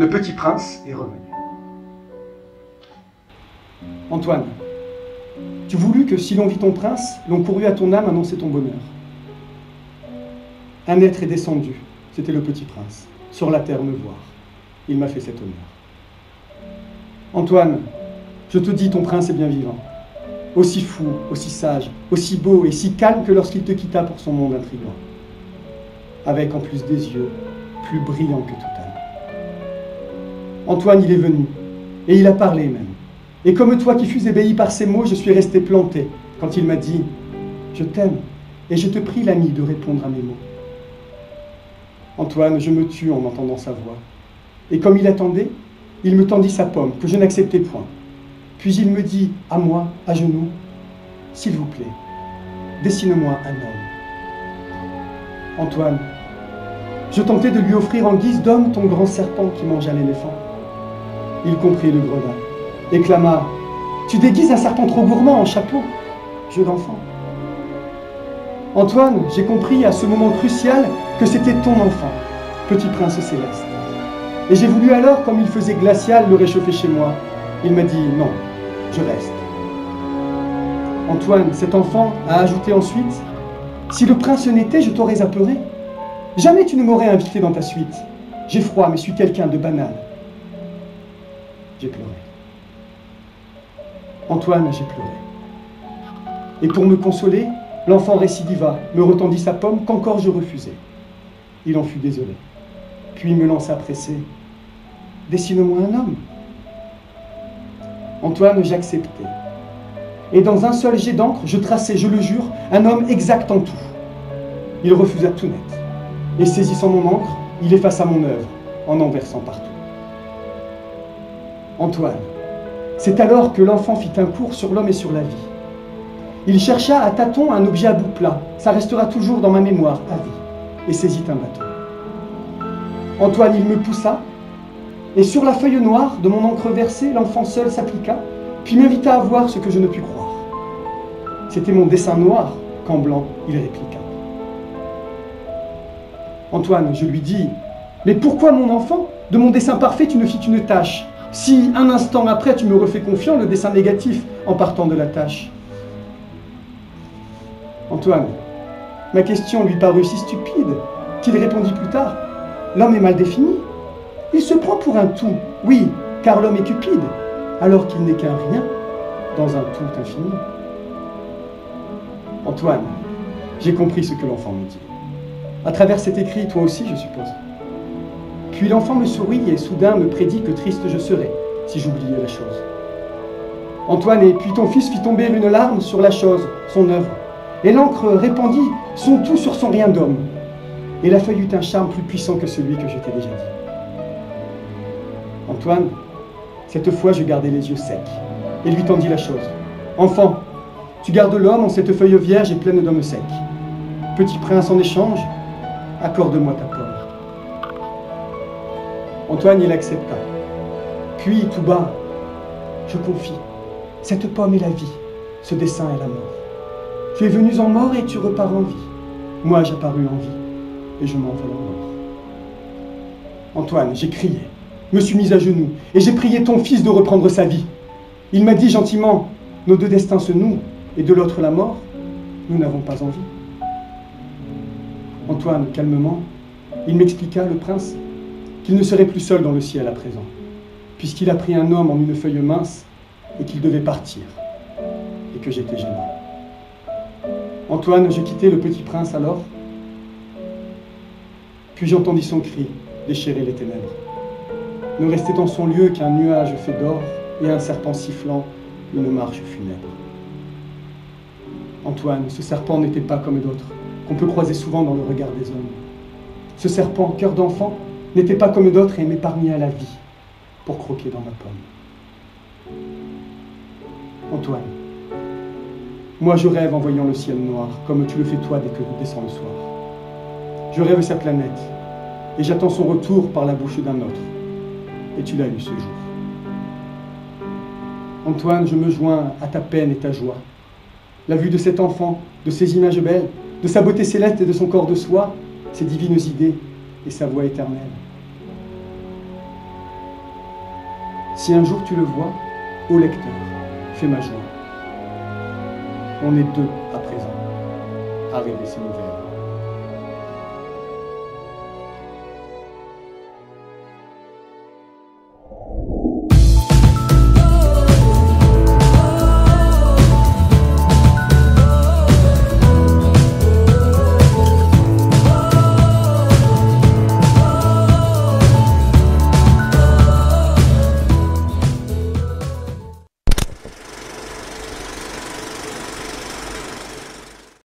le petit prince est revenu. Antoine, tu voulus que si l'on vit ton prince, l'on courut à ton âme annoncer ton bonheur. Un être est descendu, c'était le petit prince, sur la terre me voir. Il m'a fait cet honneur. Antoine, je te dis, ton prince est bien vivant. Aussi fou, aussi sage, aussi beau et si calme que lorsqu'il te quitta pour son monde intrigant. Avec en plus des yeux plus brillants que tout. Antoine, il est venu, et il a parlé même. Et comme toi qui fus ébahi par ces mots, je suis resté planté quand il m'a dit Je t'aime, et je te prie, l'ami, de répondre à mes mots. Antoine, je me tue en entendant sa voix. Et comme il attendait, il me tendit sa pomme, que je n'acceptais point. Puis il me dit, à moi, à genoux, S'il vous plaît, dessine-moi un homme. Antoine, je tentais de lui offrir en guise d'homme ton grand serpent qui mangea l'éléphant. Il comprit le gredin et Tu déguises un serpent trop gourmand en chapeau, jeu d'enfant. Antoine, j'ai compris à ce moment crucial que c'était ton enfant, petit prince céleste. Et j'ai voulu alors, comme il faisait glacial, le réchauffer chez moi. Il m'a dit non, je reste. Antoine, cet enfant, a ajouté ensuite Si le prince n'était, je t'aurais apeuré. Jamais tu ne m'aurais invité dans ta suite. J'ai froid, mais suis quelqu'un de banal. J'ai pleuré. Antoine, j'ai pleuré. Et pour me consoler, l'enfant récidiva, me retendit sa pomme qu'encore je refusais. Il en fut désolé. Puis me lança pressé. Dessine-moi un homme. Antoine, j'acceptai. Et dans un seul jet d'encre, je traçai, je le jure, un homme exact en tout. Il refusa tout net. Et saisissant mon encre, il effaça mon œuvre en en versant partout. Antoine, c'est alors que l'enfant fit un cours sur l'homme et sur la vie. Il chercha à tâtons un objet à bout plat, ça restera toujours dans ma mémoire à vie, et saisit un bâton. Antoine, il me poussa, et sur la feuille noire de mon encre versée, l'enfant seul s'appliqua, puis m'invita à voir ce que je ne pus croire. C'était mon dessin noir qu'en blanc il répliqua. Antoine, je lui dis, mais pourquoi mon enfant? De mon dessin parfait, tu ne fis une tâche. Si un instant après tu me refais confiant, le dessin négatif en partant de la tâche. Antoine, ma question lui parut si stupide qu'il répondit plus tard, l'homme est mal défini. Il se prend pour un tout, oui, car l'homme est cupide, alors qu'il n'est qu'un rien dans un tout infini. Antoine, j'ai compris ce que l'enfant me dit. À travers cet écrit, toi aussi, je suppose. Puis l'enfant me sourit et soudain me prédit que triste je serais si j'oubliais la chose. Antoine, et puis ton fils fit tomber une larme sur la chose, son œuvre, et l'encre répandit son tout sur son rien d'homme. Et la feuille eut un charme plus puissant que celui que je t'ai déjà dit. Antoine, cette fois je gardai les yeux secs et lui tendis la chose. Enfant, tu gardes l'homme en cette feuille vierge et pleine d'hommes secs. Petit prince, en échange, accorde-moi ta pomme. Antoine, il accepta. Puis, tout bas, je confie, cette pomme est la vie, ce dessin est la mort. Tu es venu en mort et tu repars en vie. Moi, j'apparus en vie et je m'envole en mort. Antoine, j'ai crié, me suis mis à genoux et j'ai prié ton fils de reprendre sa vie. Il m'a dit gentiment, nos deux destins se nouent et de l'autre la mort, nous n'avons pas envie. Antoine, calmement, il m'expliqua, le prince, qu'il ne serait plus seul dans le ciel à présent, puisqu'il a pris un homme en une feuille mince et qu'il devait partir, et que j'étais gêné. Antoine, je quittai le petit prince alors, puis j'entendis son cri déchirer les ténèbres. Ne restait en son lieu qu'un nuage fait d'or et un serpent sifflant une marche funèbre. Antoine, ce serpent n'était pas comme d'autres, qu'on peut croiser souvent dans le regard des hommes. Ce serpent, cœur d'enfant, n'était pas comme d'autres et m'épargnait à la vie pour croquer dans ma pomme. Antoine, moi je rêve en voyant le ciel noir, comme tu le fais toi dès que tu descends le soir. Je rêve sa planète, et j'attends son retour par la bouche d'un autre. Et tu l'as eu ce jour. Antoine, je me joins à ta peine et ta joie. La vue de cet enfant, de ses images belles, de sa beauté céleste et de son corps de soie, ses divines idées et sa voix éternelle. Si un jour tu le vois, ô lecteur, fais ma joie. On est deux à présent à rêver ces nouvelles.